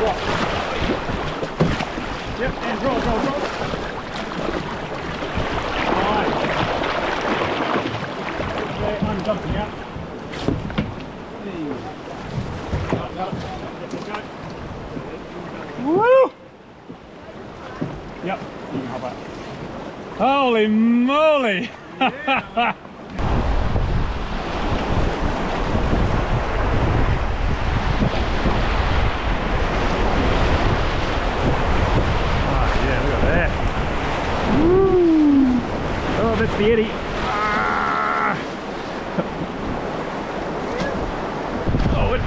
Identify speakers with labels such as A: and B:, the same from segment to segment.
A: Rock. Yep, and draw, draw, draw. Nice. Okay, I'm jumping out. Woo! Yep, you can hop out. Holy moly! Ah, yeah, look at that. Woo! Oh, that's the eddy. Ah! Oh, it.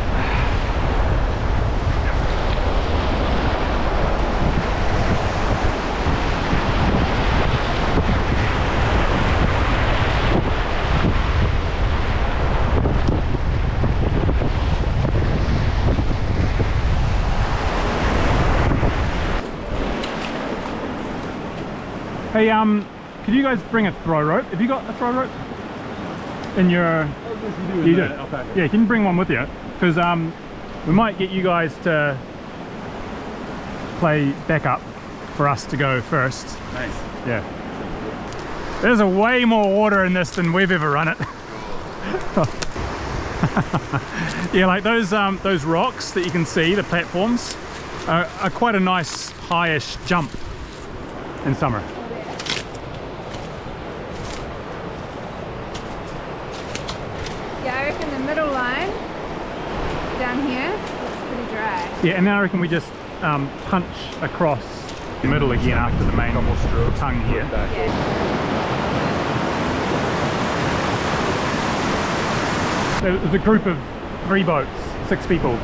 A: Hey, um, could you guys bring a throw rope? Have you got a throw rope in your? You do.
B: Okay.
A: Yeah, you can bring one with you? Because um, we might get you guys to play backup for us to go first.
B: Nice.
A: Yeah. There's a way more water in this than we've ever run it. yeah, like those um, those rocks that you can see, the platforms, are, are quite a nice highish jump in summer.
C: Yeah, I reckon the middle line down here looks pretty dry.
A: Yeah, and then I reckon we just um, punch across the middle again after the main
B: Couple
A: tongue here.
B: Back.
C: Yeah.
A: There was a group of three boats, six people,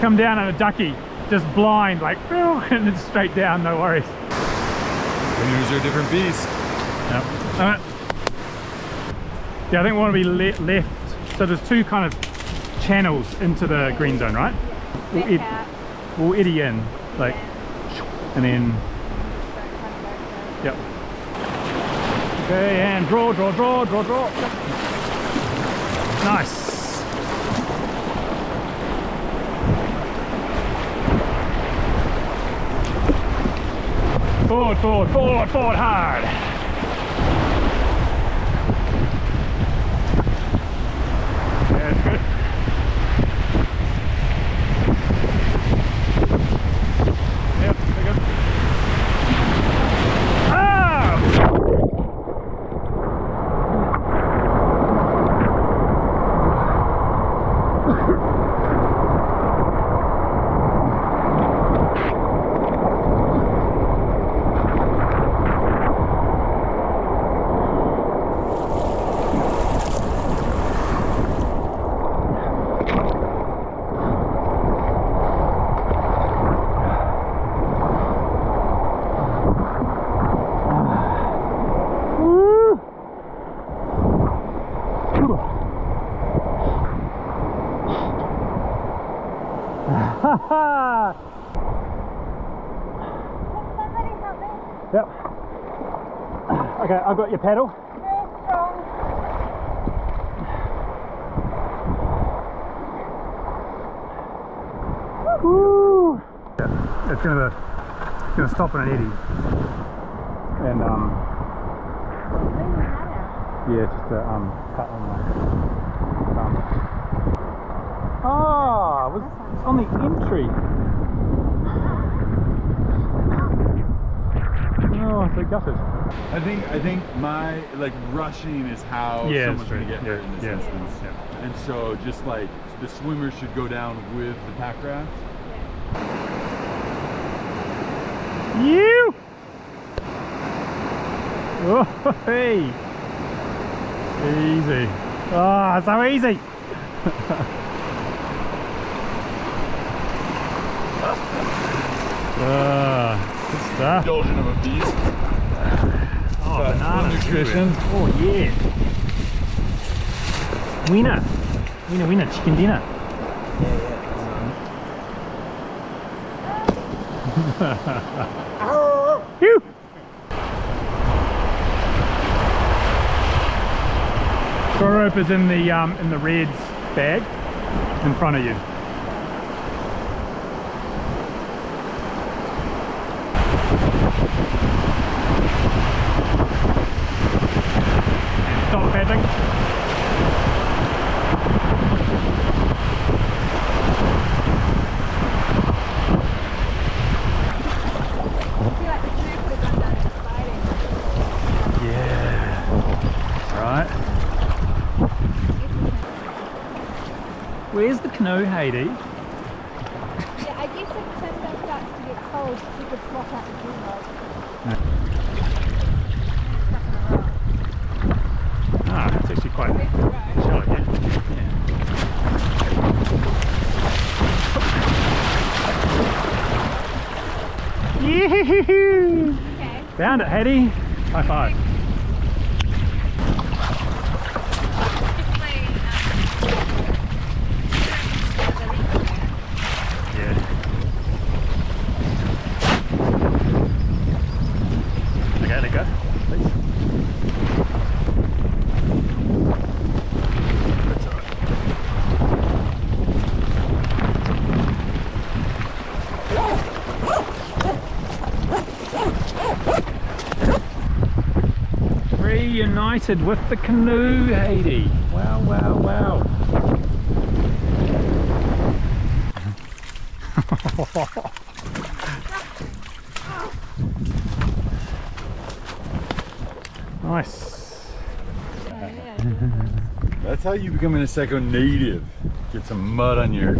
A: come down on a ducky, just blind, like, and then straight down, no worries.
B: Canoes are a different beast.
A: Yep. Alright. Yeah, I think we want to be le left. So there's two kind of channels into the green zone, right? We'll, ed- we'll eddy in, like, and then, yep. Okay, and draw, draw, draw, draw, draw. Nice. Forward, forward, forward, forward, hard. That's good. Yep, very good. Ah!
C: Somebody help me.
A: Yep. Okay, I've got your pedal. Woo! Yeah, it's gonna gonna stop in an eddy. And um yeah, just a um cut on the um Ah, was on the entry. Oh, so gutted.
B: I think I think my like rushing is how
A: Yeah,
B: someone's gonna get hurt in this
A: Yeah,
B: instance.
A: yeah.
B: And so just like the swimmer should go down with the pack raft.
A: You! Oh, hey! Easy. Ah, so easy! ah, good stuff.
B: Indulgent of a beast.
A: Oh,
B: but nutrition.
A: Oh, yeah. Winner. Winner, winner, chicken dinner. Phew. Shore rope is in the um, in the Reds bag in front of you. Stop paddling. Yeah. Right. Where's the canoe, Hattie?
C: Yeah, I guess if Timber starts to get cold, we could swap out the Timber.
A: Ah, that's actually quite shallow, yeah. yeah. Yee-hoo-hoo-hoo.
C: Okay.
A: Found it, Hattie. High five. With the canoe, Hattie. Wow, wow, wow. nice.
B: That's how you become a Niseko native. Get some mud on your